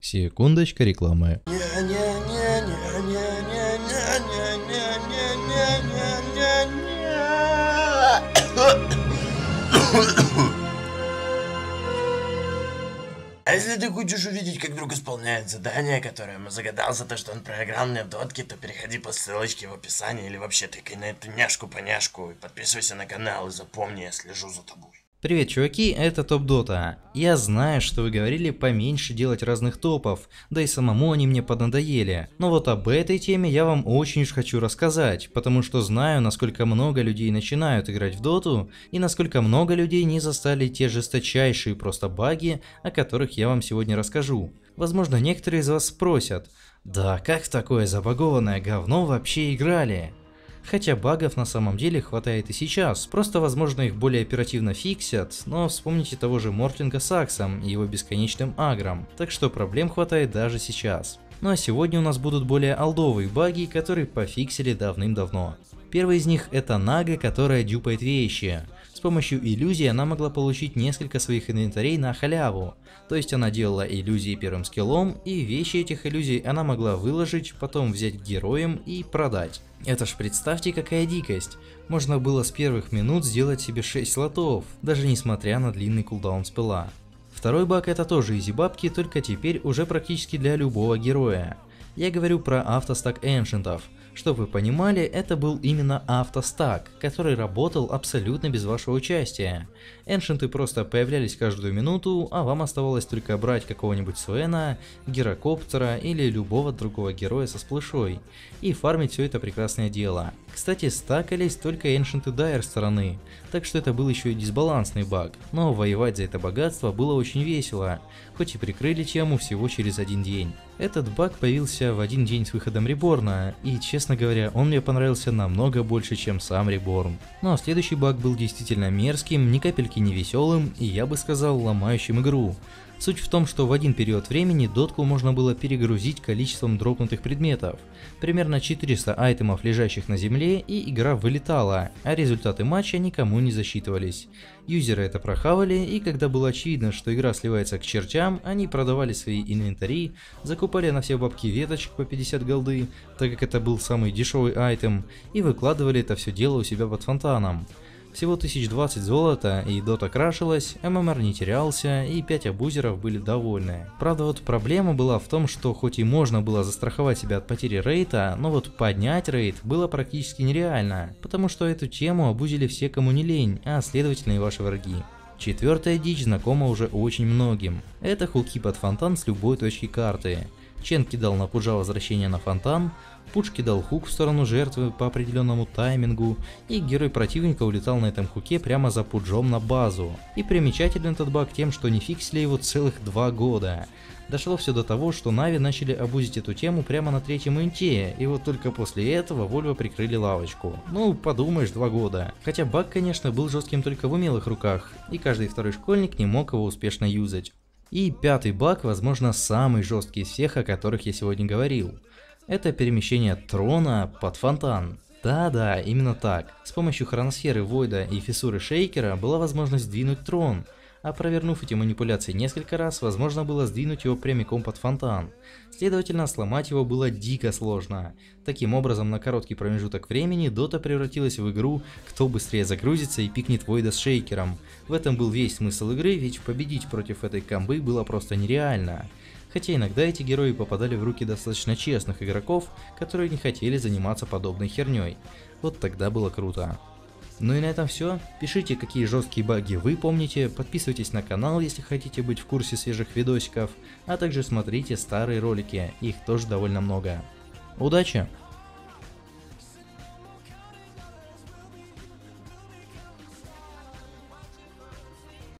Секундочка рекламы. А если ты хочешь увидеть, как друг исполняет задание, которое ему загадал за то, что он проиграл мне в дотке, то переходи по ссылочке в описании или вообще тыкай на эту няшку-поняшку и подписывайся на канал и запомни, я слежу за тобой. Привет, чуваки, это Топ Дота. Я знаю, что вы говорили поменьше делать разных топов, да и самому они мне поднадоели. Но вот об этой теме я вам очень уж хочу рассказать, потому что знаю, насколько много людей начинают играть в Доту, и насколько много людей не застали те жесточайшие просто баги, о которых я вам сегодня расскажу. Возможно, некоторые из вас спросят, да как в такое забагованное говно вообще играли? Хотя багов на самом деле хватает и сейчас, просто возможно их более оперативно фиксят, но вспомните того же Мортлинга с и его бесконечным агром, так что проблем хватает даже сейчас. Ну а сегодня у нас будут более алдовые баги, которые пофиксили давным-давно. Первый из них это Нага, которая дюпает вещи. С помощью иллюзии она могла получить несколько своих инвентарей на халяву. То есть она делала иллюзии первым скиллом, и вещи этих иллюзий она могла выложить, потом взять героем и продать. Это ж представьте какая дикость. Можно было с первых минут сделать себе 6 слотов, даже несмотря на длинный кулдаун спела. Второй баг это тоже изи бабки, только теперь уже практически для любого героя. Я говорю про автостак эншентов. Чтобы вы понимали, это был именно автостак, который работал абсолютно без вашего участия. Эншенты просто появлялись каждую минуту, а вам оставалось только брать какого-нибудь Суэна, Гирокоптера или любого другого героя со сплэшой, и фармить все это прекрасное дело. Кстати, стакались только эншенты Дайер стороны, так что это был еще и дисбалансный баг, но воевать за это богатство было очень весело, хоть и прикрыли тему всего через один день. Этот баг появился в один день с выходом Реборна, и честно говоря, он мне понравился намного больше, чем сам Реборн. Ну а следующий баг был действительно мерзким, ни капельки не веселым и я бы сказал ломающим игру. Суть в том, что в один период времени дотку можно было перегрузить количеством дропнутых предметов. Примерно 400 айтемов, лежащих на земле, и игра вылетала, а результаты матча никому не засчитывались. Юзеры это прохавали, и когда было очевидно, что игра сливается к чертям, они продавали свои инвентари, закупали на все бабки веточек по 50 голды, так как это был самый дешевый айтем, и выкладывали это все дело у себя под фонтаном. Всего 1020 золота и дота крашилась, ММР не терялся и 5 абузеров были довольны. Правда вот проблема была в том, что хоть и можно было застраховать себя от потери рейта, но вот поднять рейт было практически нереально, потому что эту тему абузили все кому не лень, а следовательно и ваши враги. Четвертая дичь знакома уже очень многим. Это хуки под фонтан с любой точки карты. Чен кидал на пуджа возвращение на фонтан, Пуш кидал хук в сторону жертвы по определенному таймингу, и герой противника улетал на этом хуке прямо за пуджом на базу. И примечателен этот баг тем, что не фиксили его целых два года. Дошло все до того, что Нави начали обузить эту тему прямо на третьем инте, и вот только после этого Вольво прикрыли лавочку. Ну, подумаешь, два года. Хотя баг, конечно, был жестким только в умелых руках, и каждый второй школьник не мог его успешно юзать. И пятый баг, возможно, самый жесткий из всех, о которых я сегодня говорил. Это перемещение трона под фонтан. Да-да, именно так. С помощью хроносферы Войда и фиссуры Шейкера была возможность сдвинуть трон, а провернув эти манипуляции несколько раз, возможно было сдвинуть его прямиком под фонтан. Следовательно, сломать его было дико сложно. Таким образом, на короткий промежуток времени Дота превратилась в игру, кто быстрее загрузится и пикнет Войда с Шейкером. В этом был весь смысл игры, ведь победить против этой комбы было просто нереально. Хотя иногда эти герои попадали в руки достаточно честных игроков, которые не хотели заниматься подобной херней. Вот тогда было круто. Ну и на этом все. Пишите, какие жесткие баги вы помните, подписывайтесь на канал, если хотите быть в курсе свежих видосиков, а также смотрите старые ролики, их тоже довольно много. Удачи!